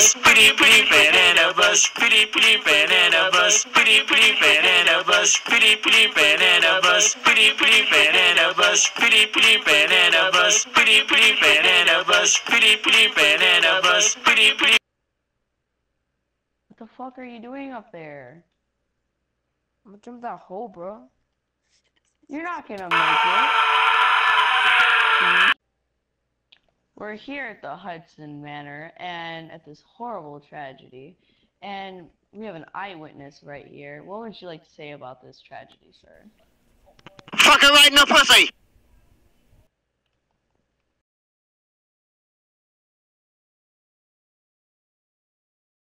bus, pretty pretty banana bus, pretty pretty banana bus, pretty pretty banana bus, pretty pretty banana bus, pretty pretty banana bus, pretty pretty banana bus, pretty pretty banana bus, pretty pretty banana bus, pretty pretty. What the fuck are you doing up there? I'm gonna jump that hole, bro. You're not gonna make it. We're here at the Hudson Manor and at this horrible tragedy, and we have an eyewitness right here. What would you like to say about this tragedy, sir? Fucking right in the pussy.